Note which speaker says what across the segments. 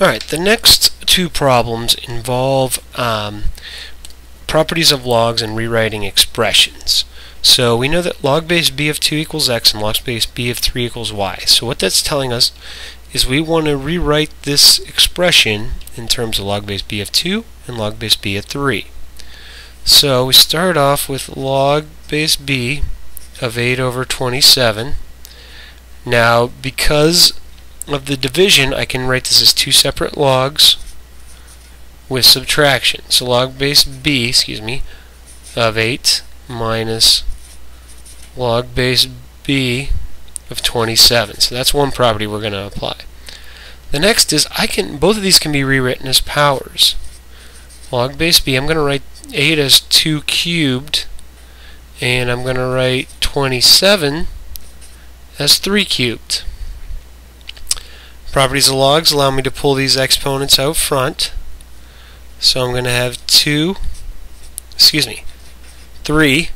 Speaker 1: Alright, the next two problems involve um, properties of logs and rewriting expressions. So we know that log base b of 2 equals x and log base b of 3 equals y. So what that's telling us is we want to rewrite this expression in terms of log base b of 2 and log base b of 3. So we start off with log base b of 8 over 27. Now because of the division, I can write this as two separate logs with subtraction. So log base b, excuse me, of 8 minus log base b of 27. So that's one property we're going to apply. The next is I can both of these can be rewritten as powers. Log base b, I'm going to write 8 as 2 cubed and I'm going to write 27 as 3 cubed. Properties of logs allow me to pull these exponents out front. So I'm going to have 2, excuse me, 3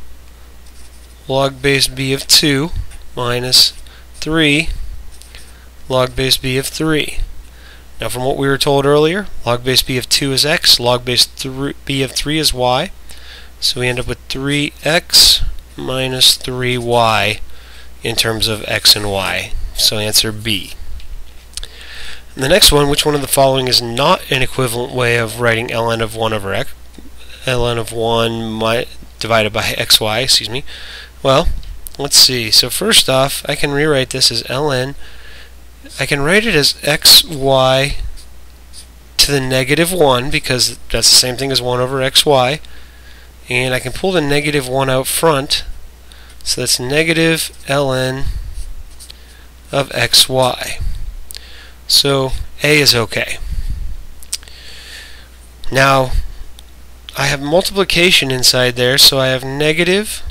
Speaker 1: log base b of 2 minus 3 log base b of 3. Now from what we were told earlier, log base b of 2 is x, log base b of 3 is y. So we end up with 3x minus 3y in terms of x and y. So answer B. The next one, which one of the following is not an equivalent way of writing ln of 1 over x, ln of 1 divided by xy, excuse me? Well, let's see. So first off, I can rewrite this as ln. I can write it as xy to the negative 1 because that's the same thing as 1 over xy. And I can pull the negative 1 out front. So that's negative ln of xy. So A is okay. Now, I have multiplication inside there, so I have negative,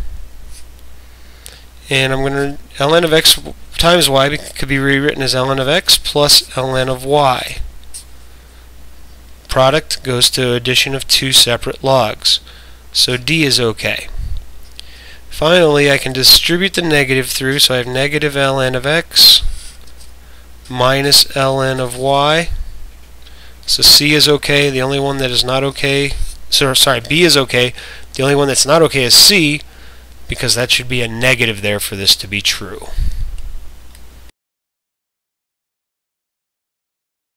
Speaker 1: and I'm going to, ln of x times y could be rewritten as ln of x plus ln of y. Product goes to addition of two separate logs. So D is okay. Finally, I can distribute the negative through, so I have negative ln of x minus ln of y. So C is okay. The only one that is not okay, so, sorry, B is okay. The only one that's not okay is C, because that should be a negative there for this to be true.